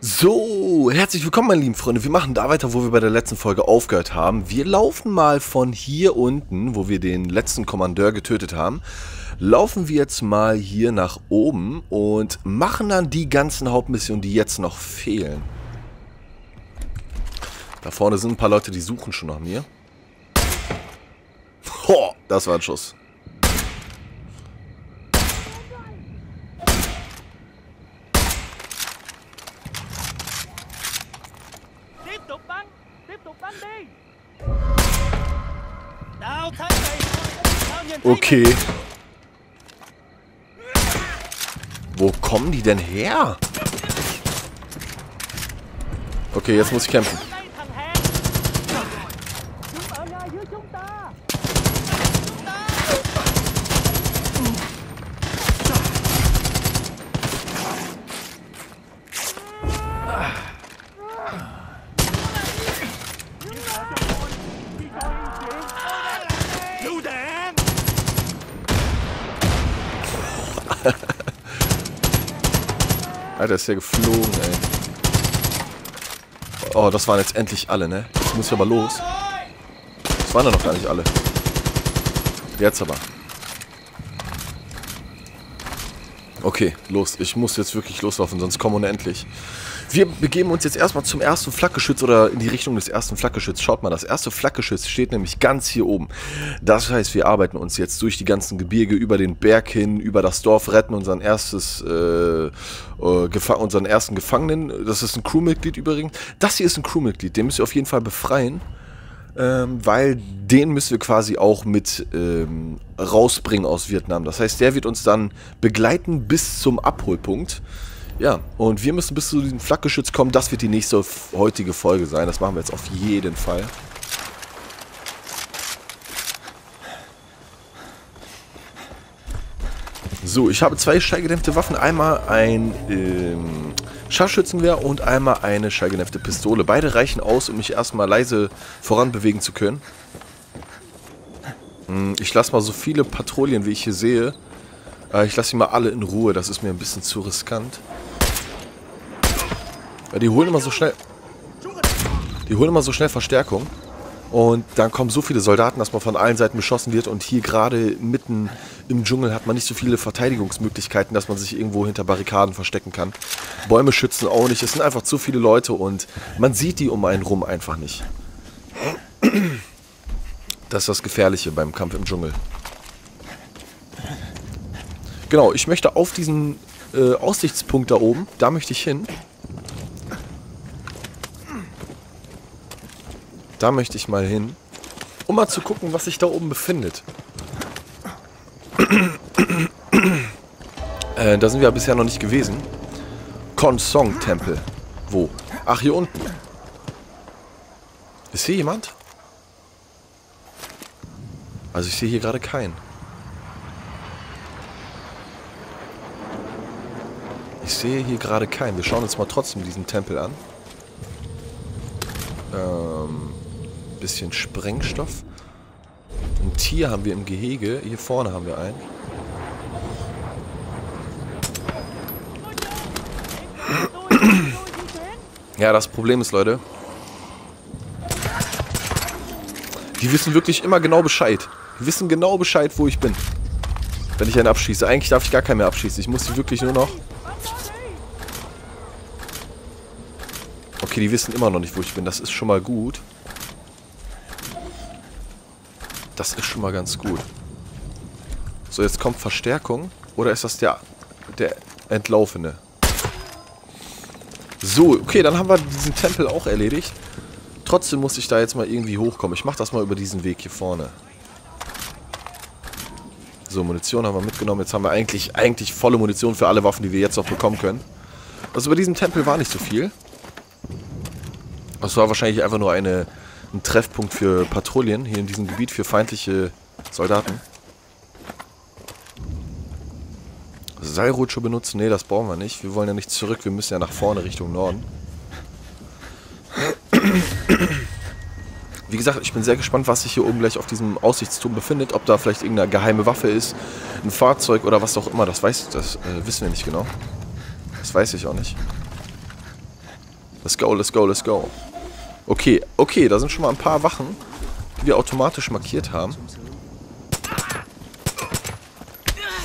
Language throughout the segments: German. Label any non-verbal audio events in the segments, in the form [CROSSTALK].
So, herzlich willkommen, meine lieben Freunde. Wir machen da weiter, wo wir bei der letzten Folge aufgehört haben. Wir laufen mal von hier unten, wo wir den letzten Kommandeur getötet haben, laufen wir jetzt mal hier nach oben und machen dann die ganzen Hauptmissionen, die jetzt noch fehlen. Da vorne sind ein paar Leute, die suchen schon nach mir. Ho, das war ein Schuss. Okay. Wo kommen die denn her? Okay, jetzt muss ich kämpfen. Alter, ist ja geflogen, ey. Oh, das waren jetzt endlich alle, ne? Jetzt muss ich aber los. Das waren ja noch gar nicht alle. Jetzt aber. Okay, los. Ich muss jetzt wirklich loslaufen, sonst kommen unendlich. Wir begeben uns jetzt erstmal zum ersten Flakgeschütz oder in die Richtung des ersten Flakgeschütz. Schaut mal, das erste Flakgeschütz steht nämlich ganz hier oben. Das heißt, wir arbeiten uns jetzt durch die ganzen Gebirge über den Berg hin, über das Dorf, retten unseren erstes, äh, äh, unseren ersten Gefangenen. Das ist ein Crewmitglied übrigens. Das hier ist ein Crewmitglied, den müsst ihr auf jeden Fall befreien ähm, weil den müssen wir quasi auch mit ähm, rausbringen aus Vietnam. Das heißt, der wird uns dann begleiten bis zum Abholpunkt. Ja, und wir müssen bis zu diesem Flakgeschütz kommen. Das wird die nächste heutige Folge sein. Das machen wir jetzt auf jeden Fall. So, ich habe zwei schallgedämpfte Waffen. Einmal ein ähm, Scharfschützengewehr und einmal eine schallgedämpfte Pistole. Beide reichen aus, um mich erstmal leise voranbewegen zu können. Hm, Ich lasse mal so viele Patrouillen, wie ich hier sehe. Äh, Ich lasse sie mal alle in Ruhe. Das ist mir ein bisschen zu riskant. Ja, die holen immer so schnell... Die holen immer so schnell Verstärkung. Und dann kommen so viele Soldaten, dass man von allen Seiten beschossen wird. Und hier gerade mitten im Dschungel hat man nicht so viele Verteidigungsmöglichkeiten, dass man sich irgendwo hinter Barrikaden verstecken kann. Bäume schützen auch nicht. Es sind einfach zu viele Leute und man sieht die um einen rum einfach nicht. Das ist das Gefährliche beim Kampf im Dschungel. Genau, ich möchte auf diesen äh, Aussichtspunkt da oben, da möchte ich hin. Da möchte ich mal hin, um mal zu gucken, was sich da oben befindet. [CLEARS THROAT] äh, da sind wir ja bisher noch nicht gewesen. Konsong-Tempel. Wo? Ach, hier unten. Ist hier jemand? Also ich sehe hier gerade keinen. Ich sehe hier gerade keinen. Wir schauen uns mal trotzdem diesen Tempel an. Ähm, bisschen Sprengstoff. Ein Tier haben wir im Gehege. Hier vorne haben wir einen. Ja, das Problem ist, Leute. Die wissen wirklich immer genau Bescheid. Die wissen genau Bescheid, wo ich bin. Wenn ich einen abschieße. Eigentlich darf ich gar keinen mehr abschießen. Ich muss die wirklich nur noch... Okay, die wissen immer noch nicht, wo ich bin. Das ist schon mal gut. Das ist schon mal ganz gut. So, jetzt kommt Verstärkung. Oder ist das der, der Entlaufene? So, okay, dann haben wir diesen Tempel auch erledigt. Trotzdem muss ich da jetzt mal irgendwie hochkommen. Ich mache das mal über diesen Weg hier vorne. So, Munition haben wir mitgenommen. Jetzt haben wir eigentlich, eigentlich volle Munition für alle Waffen, die wir jetzt noch bekommen können. Also über diesem Tempel war nicht so viel. Das war wahrscheinlich einfach nur eine, ein Treffpunkt für Patrouillen hier in diesem Gebiet für feindliche Soldaten. Seilrutsche benutzen? Nee, das brauchen wir nicht. Wir wollen ja nicht zurück, wir müssen ja nach vorne Richtung Norden. Wie gesagt, ich bin sehr gespannt, was sich hier oben gleich auf diesem Aussichtsturm befindet. Ob da vielleicht irgendeine geheime Waffe ist, ein Fahrzeug oder was auch immer. Das weiß, das äh, wissen wir nicht genau. Das weiß ich auch nicht. Let's go, let's go, let's go. Okay, okay, da sind schon mal ein paar Wachen, die wir automatisch markiert haben.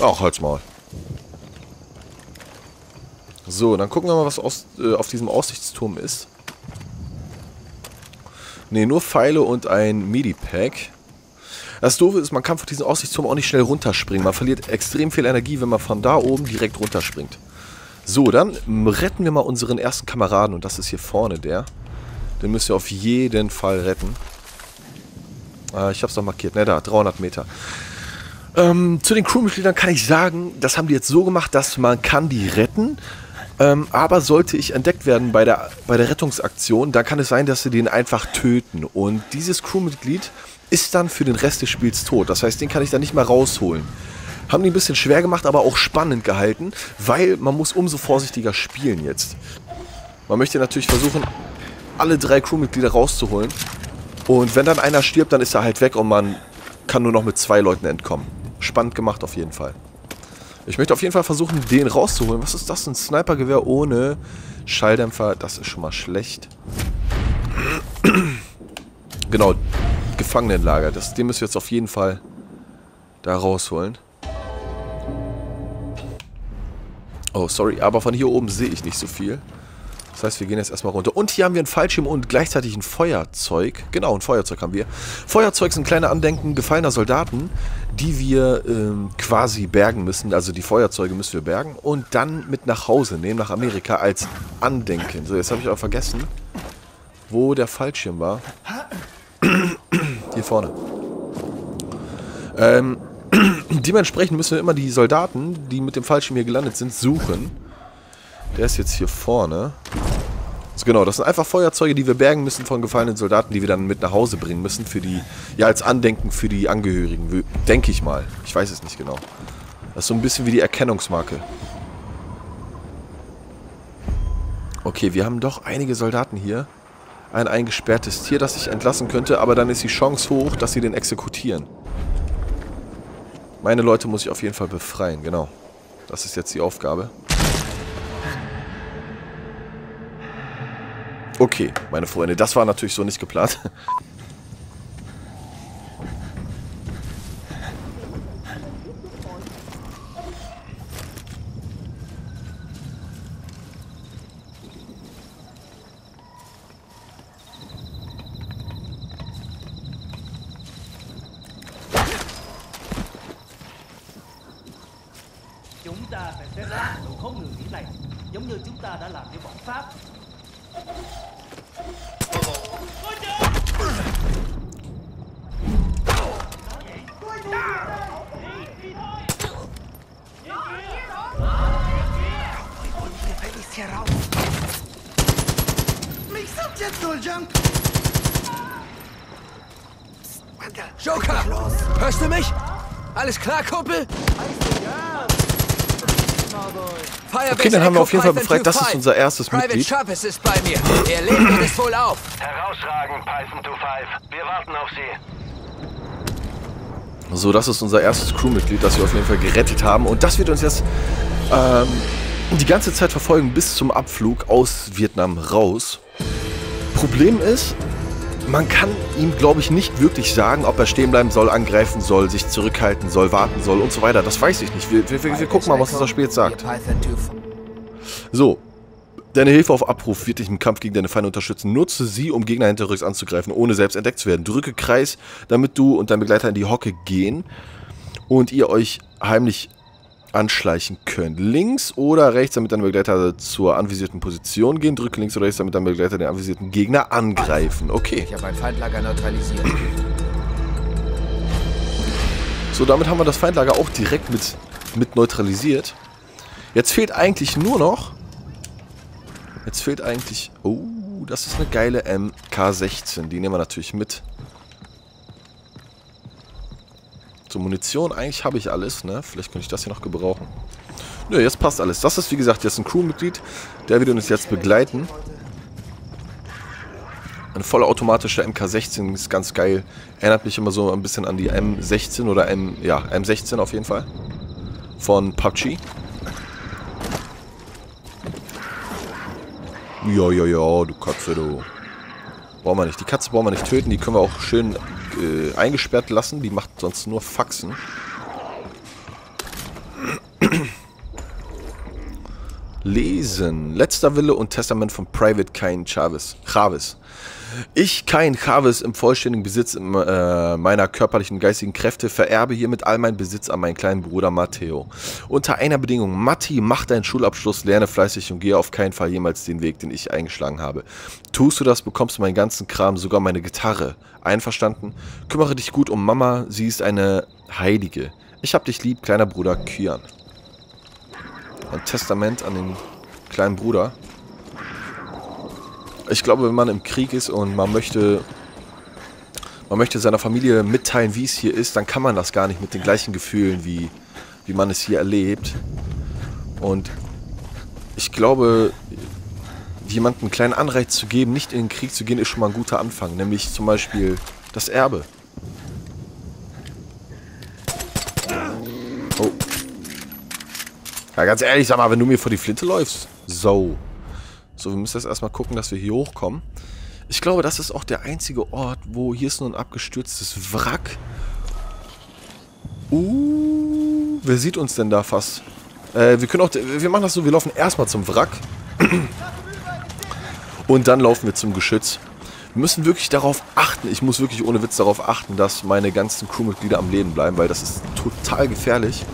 Ach, halt's mal. So, dann gucken wir mal, was aus, äh, auf diesem Aussichtsturm ist. Ne, nur Pfeile und ein Medipack. Das Doofe ist, man kann von diesem Aussichtsturm auch nicht schnell runterspringen. Man verliert extrem viel Energie, wenn man von da oben direkt runterspringt. So, dann retten wir mal unseren ersten Kameraden. Und das ist hier vorne der. Den müsst ihr auf jeden Fall retten. Äh, ich hab's doch markiert. Ne, da, 300 Meter. Ähm, zu den Crewmitgliedern kann ich sagen, das haben die jetzt so gemacht, dass man kann die retten. Ähm, aber sollte ich entdeckt werden bei der, bei der Rettungsaktion, dann kann es sein, dass sie den einfach töten. Und dieses Crewmitglied ist dann für den Rest des Spiels tot. Das heißt, den kann ich dann nicht mehr rausholen. Haben die ein bisschen schwer gemacht, aber auch spannend gehalten, weil man muss umso vorsichtiger spielen jetzt. Man möchte natürlich versuchen, alle drei Crewmitglieder rauszuholen. Und wenn dann einer stirbt, dann ist er halt weg und man kann nur noch mit zwei Leuten entkommen. Spannend gemacht auf jeden Fall. Ich möchte auf jeden Fall versuchen, den rauszuholen. Was ist das? Ein Snipergewehr ohne Schalldämpfer. Das ist schon mal schlecht. [CLEARS THROAT] genau. Gefangenenlager. Das, den müssen wir jetzt auf jeden Fall da rausholen. Oh, sorry. Aber von hier oben sehe ich nicht so viel. Das heißt, wir gehen jetzt erstmal runter. Und hier haben wir ein Fallschirm und gleichzeitig ein Feuerzeug. Genau, ein Feuerzeug haben wir. Feuerzeug sind kleine Andenken gefallener Soldaten, die wir ähm, quasi bergen müssen. Also die Feuerzeuge müssen wir bergen und dann mit nach Hause nehmen, nach Amerika als Andenken. So, jetzt habe ich aber vergessen, wo der Fallschirm war. Hier vorne. Ähm, [CLEARS THROAT] dementsprechend müssen wir immer die Soldaten, die mit dem Fallschirm hier gelandet sind, suchen. Der ist jetzt hier vorne. Also genau, das sind einfach Feuerzeuge, die wir bergen müssen von gefallenen Soldaten, die wir dann mit nach Hause bringen müssen für die, ja als Andenken für die Angehörigen, denke ich mal. Ich weiß es nicht genau. Das ist so ein bisschen wie die Erkennungsmarke. Okay, wir haben doch einige Soldaten hier. Ein eingesperrtes Tier, das ich entlassen könnte, aber dann ist die Chance hoch, dass sie den exekutieren. Meine Leute muss ich auf jeden Fall befreien, genau. Das ist jetzt die Aufgabe. Okay, meine Freunde, das war natürlich so nicht geplant. Chúng ta phải xếp rác không ngừng nghỉ này, giống như chúng ta đã làm với bọn Pháp. Joker! Hörst du mich? Alles klar, Kumpel? Okay, dann haben wir auf jeden Fall befreit. Das ist unser erstes Mitglied. Chavez ist bei mir. Er lebt und ist wohl auf. Herausragend, Python 2-5. Wir warten auf Sie. So, das ist unser erstes Crewmitglied, das wir auf jeden Fall gerettet haben. Und das wird uns jetzt ähm, die ganze Zeit verfolgen bis zum Abflug aus Vietnam raus. Problem ist, man kann ihm, glaube ich, nicht wirklich sagen, ob er stehen bleiben soll, angreifen soll, sich zurückhalten soll, warten soll und so weiter. Das weiß ich nicht. Wir, wir, wir gucken mal, was unser Spiel jetzt sagt. So. Deine Hilfe auf Abruf wird dich im Kampf gegen deine Feinde unterstützen. Nutze sie, um Gegner hinterrücks anzugreifen, ohne selbst entdeckt zu werden. Drücke Kreis, damit du und dein Begleiter in die Hocke gehen und ihr euch heimlich anschleichen könnt. Links oder rechts, damit dein Begleiter zur anvisierten Position gehen. Drücke links oder rechts, damit dein Begleiter den anvisierten Gegner angreifen. Okay. Ich habe ein Feindlager neutralisiert. So, damit haben wir das Feindlager auch direkt mit, mit neutralisiert. Jetzt fehlt eigentlich nur noch... Jetzt fehlt eigentlich... Oh, das ist eine geile MK16. Die nehmen wir natürlich mit. So, Munition, eigentlich habe ich alles, ne? Vielleicht könnte ich das hier noch gebrauchen. Nö, jetzt passt alles. Das ist, wie gesagt, jetzt ein Crewmitglied. Der wird uns jetzt begleiten. Eine vollautomatische MK16 ist ganz geil. Erinnert mich immer so ein bisschen an die M16 oder M... Ja, M16 auf jeden Fall. Von PUBG. Ja, ja, ja, du Katze, du. Brauchen wir nicht. Die Katze brauchen wir nicht töten. Die können wir auch schön äh, eingesperrt lassen. Die macht sonst nur Faxen. Lesen. Letzter Wille und Testament von Private Cain Chavez. Chavez. Ich, Cain Chavez, im vollständigen Besitz äh, meiner körperlichen und geistigen Kräfte, vererbe hiermit all meinen Besitz an meinen kleinen Bruder Matteo. Unter einer Bedingung, Matti, mach deinen Schulabschluss, lerne fleißig und gehe auf keinen Fall jemals den Weg, den ich eingeschlagen habe. Tust du das, bekommst du meinen ganzen Kram, sogar meine Gitarre. Einverstanden? Kümmere dich gut um Mama, sie ist eine Heilige. Ich hab dich lieb, kleiner Bruder Kyan. Ein Testament an den kleinen Bruder. Ich glaube, wenn man im Krieg ist und man möchte, man möchte seiner Familie mitteilen, wie es hier ist, dann kann man das gar nicht mit den gleichen Gefühlen, wie, wie man es hier erlebt. Und ich glaube, jemandem einen kleinen Anreiz zu geben, nicht in den Krieg zu gehen, ist schon mal ein guter Anfang. Nämlich zum Beispiel das Erbe. Oh. Ja, ganz ehrlich, sag mal, wenn du mir vor die Flinte läufst. So. So, wir müssen jetzt erstmal gucken, dass wir hier hochkommen. Ich glaube, das ist auch der einzige Ort, wo hier ist nur ein abgestürztes Wrack. Uh, wer sieht uns denn da fast? Äh, wir können auch, wir machen das so, wir laufen erstmal zum Wrack. [CLEARS THROAT] Und dann laufen wir zum Geschütz. Wir müssen wirklich darauf achten, ich muss wirklich ohne Witz darauf achten, dass meine ganzen Crewmitglieder am Leben bleiben, weil das ist total gefährlich.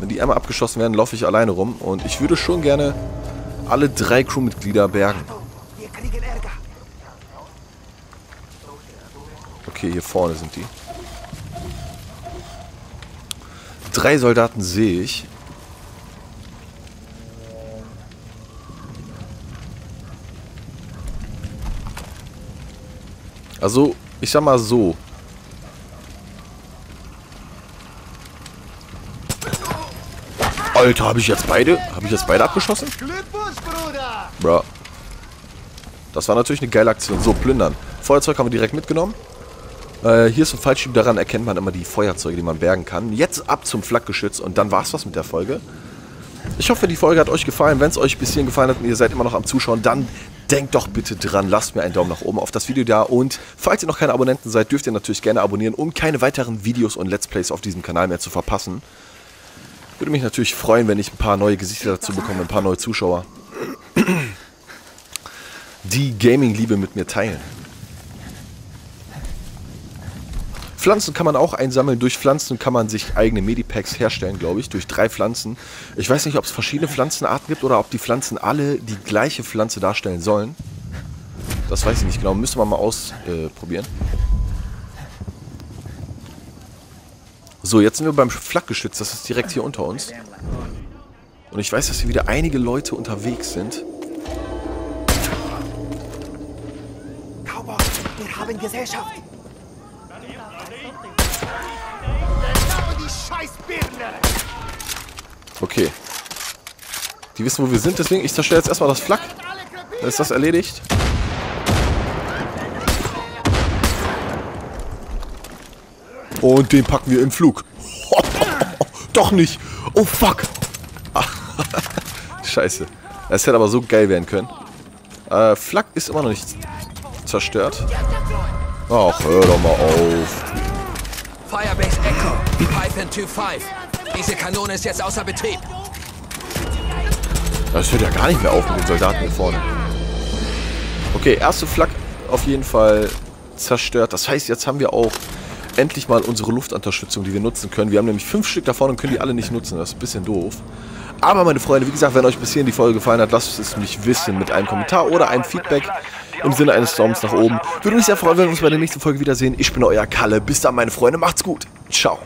Wenn die einmal abgeschossen werden, laufe ich alleine rum. Und ich würde schon gerne alle drei Crewmitglieder bergen. Okay, hier vorne sind die. Drei Soldaten sehe ich. Also, ich sag mal so. Alter, habe ich jetzt beide? Habe ich jetzt beide abgeschossen? Bro. Das war natürlich eine geile Aktion. So, plündern. Feuerzeug haben wir direkt mitgenommen. Äh, hier ist ein Fallschirm, daran erkennt man immer die Feuerzeuge, die man bergen kann. Jetzt ab zum Flakgeschütz und dann war's was mit der Folge. Ich hoffe, die Folge hat euch gefallen. Wenn es euch bis hierhin gefallen hat und ihr seid immer noch am Zuschauen, dann denkt doch bitte dran, lasst mir einen Daumen nach oben auf das Video da. Und falls ihr noch keine Abonnenten seid, dürft ihr natürlich gerne abonnieren, um keine weiteren Videos und Let's Plays auf diesem Kanal mehr zu verpassen. Würde mich natürlich freuen, wenn ich ein paar neue Gesichter dazu bekomme, ein paar neue Zuschauer. Die Gaming-Liebe mit mir teilen. Pflanzen kann man auch einsammeln. Durch Pflanzen kann man sich eigene Medipacks herstellen, glaube ich. Durch drei Pflanzen. Ich weiß nicht, ob es verschiedene Pflanzenarten gibt oder ob die Pflanzen alle die gleiche Pflanze darstellen sollen. Das weiß ich nicht genau. Müssen wir mal ausprobieren. Äh, So, jetzt sind wir beim Flakgeschütz. Das ist direkt hier unter uns. Und ich weiß, dass hier wieder einige Leute unterwegs sind. Cowboy, wir haben Gesellschaft. Okay. Die wissen, wo wir sind, deswegen ich zerstöre jetzt erstmal das Flak. Dann ist das erledigt. Und den packen wir im Flug. [LAUGHS] Doch nicht. Oh, fuck. [LAUGHS] Scheiße. Das hätte aber so geil werden können. Äh, Flak ist immer noch nicht zerstört. Ach, hör doch mal auf. Firebase Echo, Python 2.5. Diese Kanone ist jetzt außer Betrieb. Das hört ja gar nicht mehr auf mit den Soldaten hier vorne. Okay, erste Flak auf jeden Fall zerstört. Das heißt, jetzt haben wir auch endlich mal unsere Luftunterstützung, die wir nutzen können. Wir haben nämlich fünf Stück davon und können die alle nicht nutzen. Das ist ein bisschen doof. Aber meine Freunde, wie gesagt, wenn euch bis hierhin die Folge gefallen hat, lasst es mich wissen mit einem Kommentar oder einem Feedback im Sinne eines Daumens nach oben. Würde mich sehr freuen, wenn wir uns bei der nächsten Folge wiedersehen. Ich bin euer Kalle. Bis dann, meine Freunde. Macht's gut. Ciao.